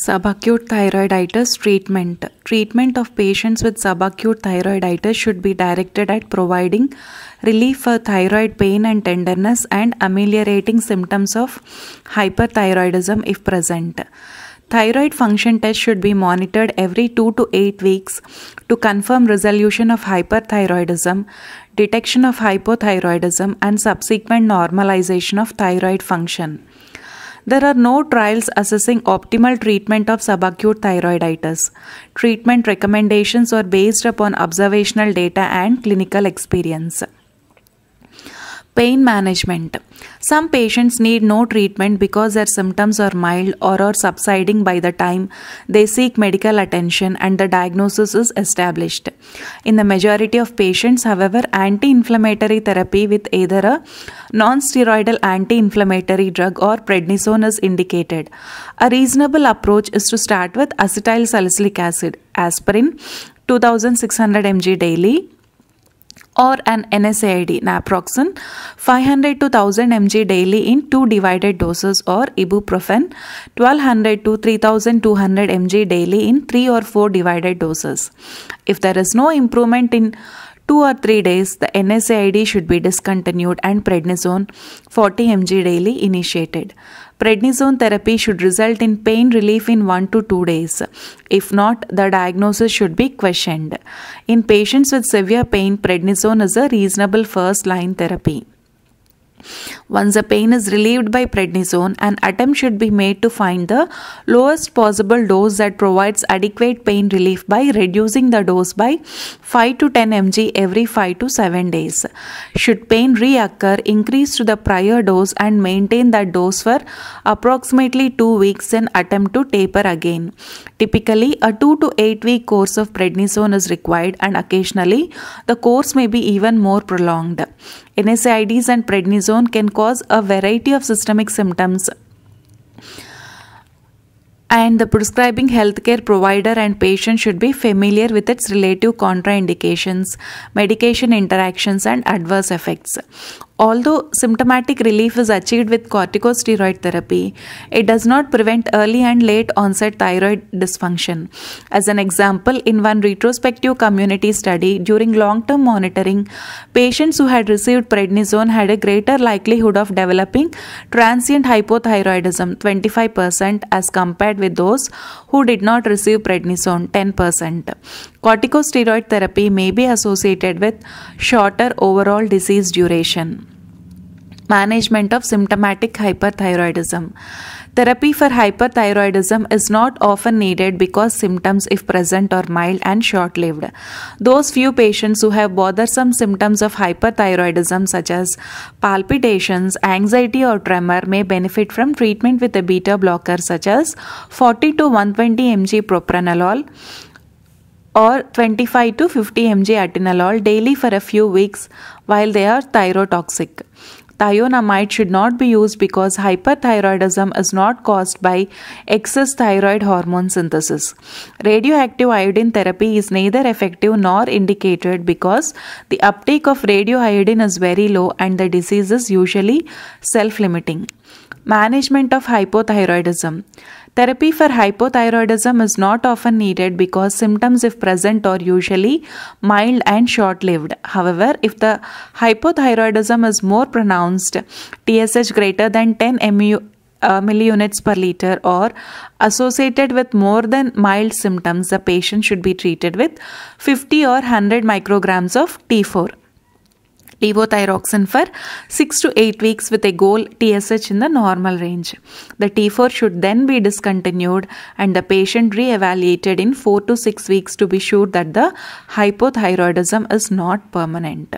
Subacute thyroiditis treatment. Treatment of patients with subacute thyroiditis should be directed at providing relief for thyroid pain and tenderness and ameliorating symptoms of hyperthyroidism if present. Thyroid function test should be monitored every 2 to 8 weeks to confirm resolution of hyperthyroidism, detection of hypothyroidism, and subsequent normalization of thyroid function. There are no trials assessing optimal treatment of subacute thyroiditis. Treatment recommendations are based upon observational data and clinical experience. Pain management. Some patients need no treatment because their symptoms are mild or are subsiding by the time they seek medical attention and the diagnosis is established. In the majority of patients, however, anti inflammatory therapy with either a non steroidal anti inflammatory drug or prednisone is indicated. A reasonable approach is to start with acetyl salicylic acid, aspirin, 2600 mg daily or an NSAID naproxen 500 to 1000 mg daily in two divided doses or ibuprofen 1200 to 3200 mg daily in three or four divided doses. If there is no improvement in 2 or 3 days, the NSAID should be discontinued and prednisone 40 mg daily initiated. Prednisone therapy should result in pain relief in 1 to 2 days. If not, the diagnosis should be questioned. In patients with severe pain, prednisone is a reasonable first line therapy. Once the pain is relieved by prednisone, an attempt should be made to find the lowest possible dose that provides adequate pain relief by reducing the dose by 5 to 10 mg every 5 to 7 days. Should pain reoccur, increase to the prior dose and maintain that dose for approximately 2 weeks and attempt to taper again. Typically, a 2 to 8 week course of prednisone is required and occasionally the course may be even more prolonged. NSAIDs and prednisone can cause a variety of systemic symptoms and the prescribing healthcare provider and patient should be familiar with its relative contraindications, medication interactions, and adverse effects. Although symptomatic relief is achieved with corticosteroid therapy, it does not prevent early and late onset thyroid dysfunction. As an example, in one retrospective community study, during long term monitoring, patients who had received prednisone had a greater likelihood of developing transient hypothyroidism 25% as compared with those who did not receive prednisone 10%. Corticosteroid therapy may be associated with shorter overall disease duration. Management of symptomatic hyperthyroidism. Therapy for hyperthyroidism is not often needed because symptoms, if present, are mild and short lived. Those few patients who have bothersome symptoms of hyperthyroidism, such as palpitations, anxiety, or tremor, may benefit from treatment with a beta blocker, such as 40 to 120 mg propranolol or 25 to 50 mg atenolol daily for a few weeks while they are thyrotoxic. Thionamide should not be used because hyperthyroidism is not caused by excess thyroid hormone synthesis. Radioactive iodine therapy is neither effective nor indicated because the uptake of radioiodine is very low and the disease is usually self limiting. Management of hypothyroidism. Therapy for hypothyroidism is not often needed because symptoms, if present, are usually mild and short lived. However, if the hypothyroidism is more pronounced, TSH greater than 10 MU, uh, milliunits per liter or associated with more than mild symptoms, the patient should be treated with 50 or 100 micrograms of T4 levothyroxine for 6 to 8 weeks with a goal TSH in the normal range. The T4 should then be discontinued and the patient re-evaluated in 4 to 6 weeks to be sure that the hypothyroidism is not permanent.